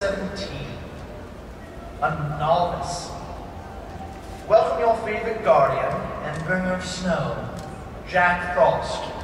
17. A novice. Welcome your favorite guardian and bringer of snow, Jack Frost.